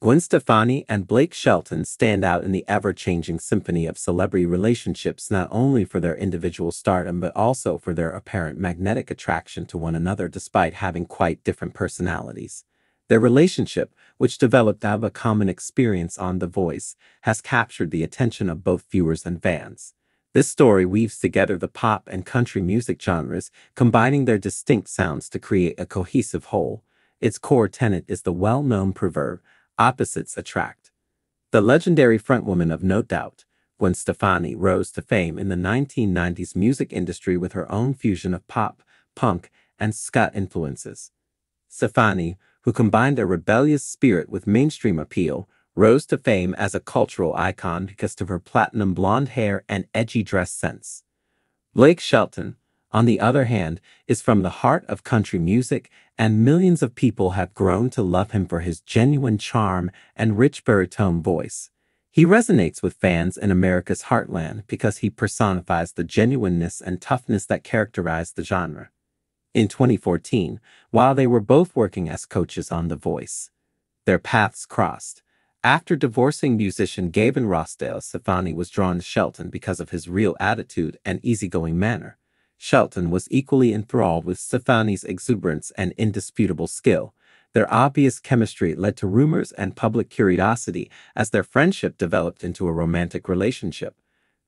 Gwen Stefani and Blake Shelton stand out in the ever-changing symphony of celebrity relationships not only for their individual stardom but also for their apparent magnetic attraction to one another despite having quite different personalities. Their relationship, which developed out of a common experience on The Voice, has captured the attention of both viewers and fans. This story weaves together the pop and country music genres, combining their distinct sounds to create a cohesive whole. Its core tenet is the well-known proverb, opposites attract. The legendary frontwoman of No Doubt, Gwen Stefani rose to fame in the 1990s music industry with her own fusion of pop, punk, and ska influences. Stefani, who combined a rebellious spirit with mainstream appeal, rose to fame as a cultural icon because of her platinum blonde hair and edgy dress sense. Blake Shelton, on the other hand, is from the heart of country music, and millions of people have grown to love him for his genuine charm and rich baritone voice. He resonates with fans in America's heartland because he personifies the genuineness and toughness that characterize the genre. In 2014, while they were both working as coaches on The Voice, their paths crossed. After divorcing musician Gavin Rossdale, Stefani was drawn to Shelton because of his real attitude and easygoing manner. Shelton was equally enthralled with Stefani's exuberance and indisputable skill. Their obvious chemistry led to rumors and public curiosity as their friendship developed into a romantic relationship.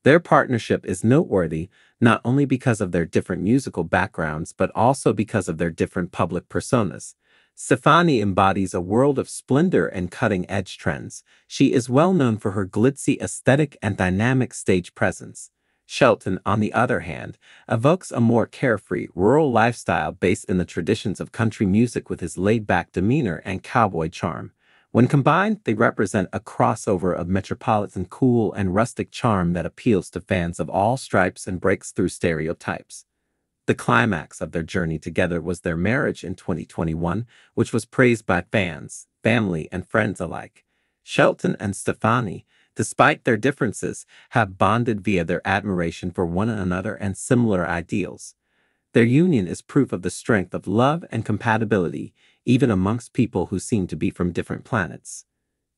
Their partnership is noteworthy not only because of their different musical backgrounds, but also because of their different public personas. Stefani embodies a world of splendor and cutting-edge trends. She is well known for her glitzy aesthetic and dynamic stage presence. Shelton, on the other hand, evokes a more carefree, rural lifestyle based in the traditions of country music with his laid-back demeanor and cowboy charm. When combined, they represent a crossover of metropolitan cool and rustic charm that appeals to fans of all stripes and breaks through stereotypes. The climax of their journey together was their marriage in 2021, which was praised by fans, family, and friends alike. Shelton and Stefani despite their differences, have bonded via their admiration for one another and similar ideals. Their union is proof of the strength of love and compatibility, even amongst people who seem to be from different planets.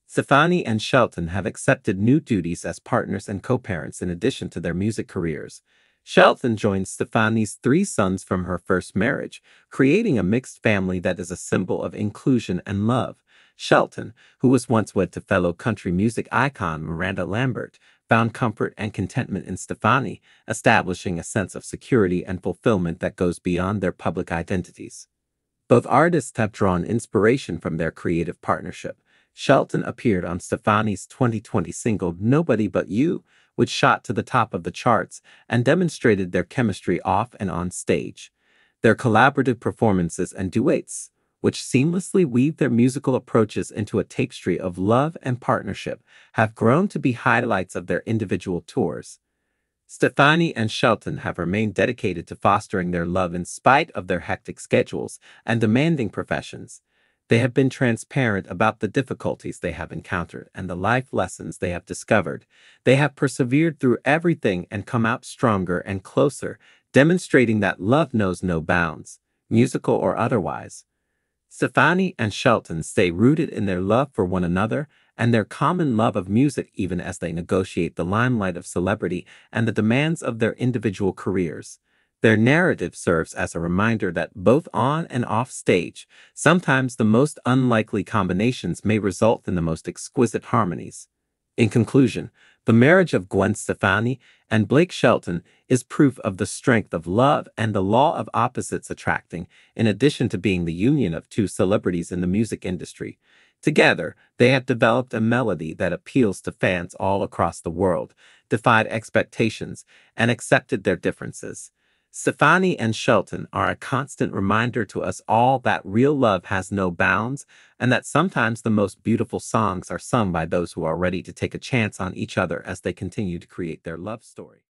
Stefani and Shelton have accepted new duties as partners and co-parents in addition to their music careers. Shelton joins Stefani's three sons from her first marriage, creating a mixed family that is a symbol of inclusion and love. Shelton, who was once wed to fellow country music icon Miranda Lambert, found comfort and contentment in Stefani, establishing a sense of security and fulfillment that goes beyond their public identities. Both artists have drawn inspiration from their creative partnership. Shelton appeared on Stefani's 2020 single Nobody But You, which shot to the top of the charts and demonstrated their chemistry off and on stage. Their collaborative performances and duets, which seamlessly weave their musical approaches into a tapestry of love and partnership, have grown to be highlights of their individual tours. Stefani and Shelton have remained dedicated to fostering their love in spite of their hectic schedules and demanding professions. They have been transparent about the difficulties they have encountered and the life lessons they have discovered. They have persevered through everything and come out stronger and closer, demonstrating that love knows no bounds, musical or otherwise. Stefani and Shelton stay rooted in their love for one another and their common love of music even as they negotiate the limelight of celebrity and the demands of their individual careers. Their narrative serves as a reminder that both on and off stage, sometimes the most unlikely combinations may result in the most exquisite harmonies. In conclusion, the marriage of Gwen Stefani and Blake Shelton is proof of the strength of love and the law of opposites attracting, in addition to being the union of two celebrities in the music industry. Together, they have developed a melody that appeals to fans all across the world, defied expectations, and accepted their differences. Stefani and Shelton are a constant reminder to us all that real love has no bounds and that sometimes the most beautiful songs are sung by those who are ready to take a chance on each other as they continue to create their love story.